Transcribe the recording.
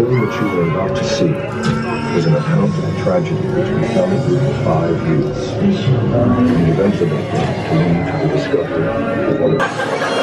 film that you are about to see is an account of a tragedy which befell a group of five youths. The events of that day lead to the discovery of one of